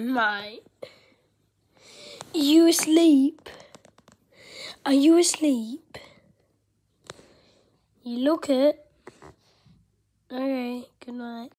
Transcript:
My. You asleep? Are you asleep? You look it. Okay, good night.